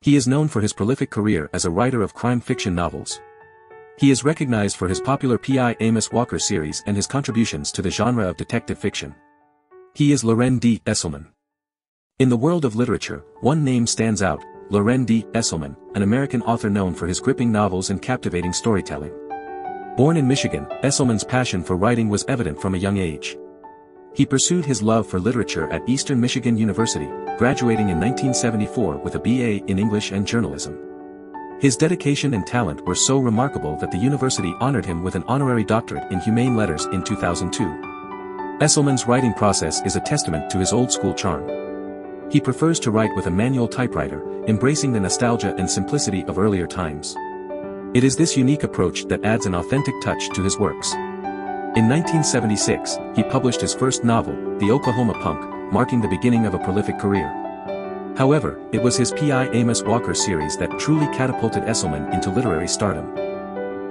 He is known for his prolific career as a writer of crime fiction novels. He is recognized for his popular P.I. Amos Walker series and his contributions to the genre of detective fiction. He is Loren D. Estleman. In the world of literature, one name stands out, Loren D. Estleman, an American author known for his gripping novels and captivating storytelling. Born in Michigan, Estleman's passion for writing was evident from a young age. He pursued his love for literature at Eastern Michigan University, graduating in 1974 with a BA in English and journalism. His dedication and talent were so remarkable that the university honored him with an honorary doctorate in humane letters in 2002. Estleman's writing process is a testament to his old-school charm. He prefers to write with a manual typewriter, embracing the nostalgia and simplicity of earlier times. It is this unique approach that adds an authentic touch to his works. In 1976, he published his first novel, The Oklahoma Punk, marking the beginning of a prolific career. However, it was his P.I. Amos Walker series that truly catapulted Estleman into literary stardom.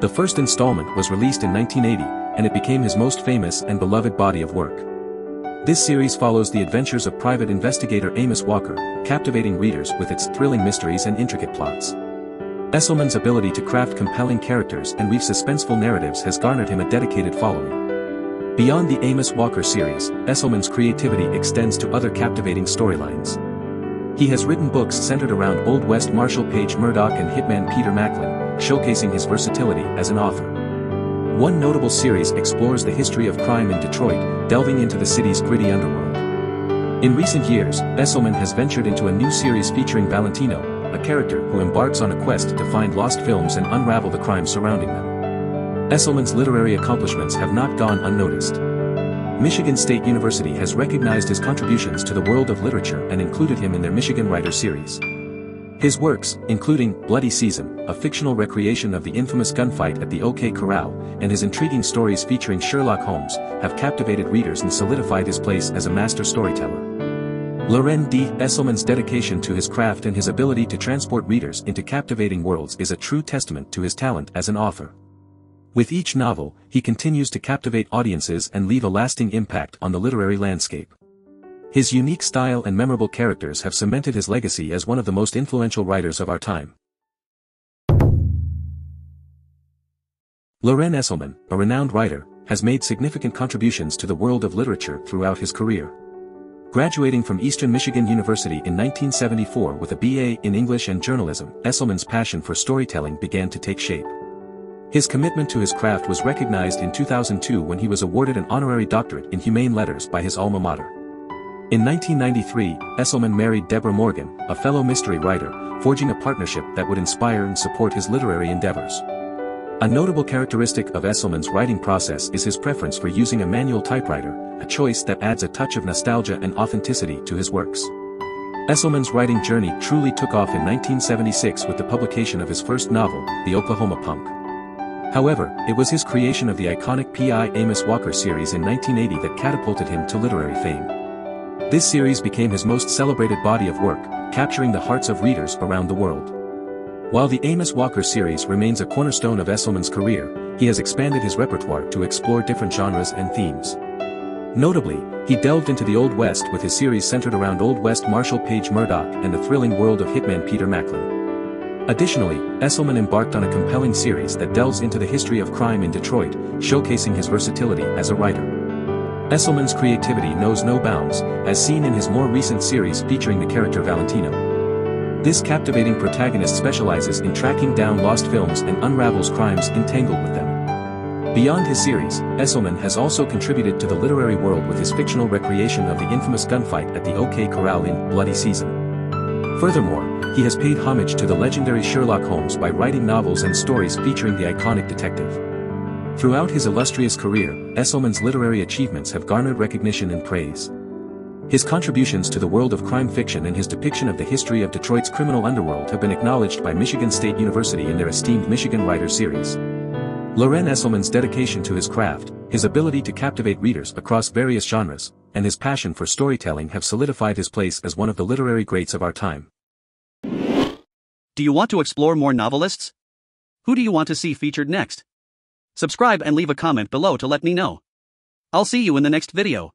The first installment was released in 1980, and it became his most famous and beloved body of work. This series follows the adventures of private investigator Amos Walker, captivating readers with its thrilling mysteries and intricate plots. Estleman's ability to craft compelling characters and weave suspenseful narratives has garnered him a dedicated following. Beyond the Amos Walker series, Estleman's creativity extends to other captivating storylines. He has written books centered around Old West Marshal Page Murdock and hitman Peter Macklin, showcasing his versatility as an author. One notable series explores the history of crime in Detroit, delving into the city's gritty underworld. In recent years, Estleman has ventured into a new series featuring Valentino, a character who embarks on a quest to find lost films and unravel the crimes surrounding them. Estleman's literary accomplishments have not gone unnoticed. Michigan State University has recognized his contributions to the world of literature and included him in their Michigan Writer Series. His works, including Bloody Season, a fictional recreation of the infamous gunfight at the OK Corral, and his intriguing stories featuring Sherlock Holmes, have captivated readers and solidified his place as a master storyteller. Loren D. Estleman's dedication to his craft and his ability to transport readers into captivating worlds is a true testament to his talent as an author. With each novel, he continues to captivate audiences and leave a lasting impact on the literary landscape. His unique style and memorable characters have cemented his legacy as one of the most influential writers of our time. Loren Estleman, a renowned writer, has made significant contributions to the world of literature throughout his career. Graduating from Eastern Michigan University in 1974 with a BA in English and journalism, Estleman's passion for storytelling began to take shape. His commitment to his craft was recognized in 2002 when he was awarded an honorary doctorate in humane letters by his alma mater. In 1993, Estleman married Deborah Morgan, a fellow mystery writer, forging a partnership that would inspire and support his literary endeavors. A notable characteristic of Estleman's writing process is his preference for using a manual typewriter, a choice that adds a touch of nostalgia and authenticity to his works. Estleman's writing journey truly took off in 1976 with the publication of his first novel, The Oklahoma Punk. However, it was his creation of the iconic P.I. Amos Walker series in 1980 that catapulted him to literary fame. This series became his most celebrated body of work, capturing the hearts of readers around the world. While the Amos Walker series remains a cornerstone of Estleman's career, he has expanded his repertoire to explore different genres and themes. Notably, he delved into the Old West with his series centered around Old West Marshal Page Murdock and the thrilling world of hitman Peter Macklin. Additionally, Estleman embarked on a compelling series that delves into the history of crime in Detroit, showcasing his versatility as a writer. Estleman's creativity knows no bounds, as seen in his more recent series featuring the character Valentino. This captivating protagonist specializes in tracking down lost films and unravels crimes entangled with them. Beyond his series, Estleman has also contributed to the literary world with his fictional recreation of the infamous gunfight at the OK Corral in Bloody Season. Furthermore, he has paid homage to the legendary Sherlock Holmes by writing novels and stories featuring the iconic detective. Throughout his illustrious career, Estleman's literary achievements have garnered recognition and praise. His contributions to the world of crime fiction and his depiction of the history of Detroit's criminal underworld have been acknowledged by Michigan State University in their esteemed Michigan Writer Series. Loren Estleman's dedication to his craft, his ability to captivate readers across various genres, and his passion for storytelling have solidified his place as one of the literary greats of our time. Do you want to explore more novelists? Who do you want to see featured next? Subscribe and leave a comment below to let me know. I'll see you in the next video.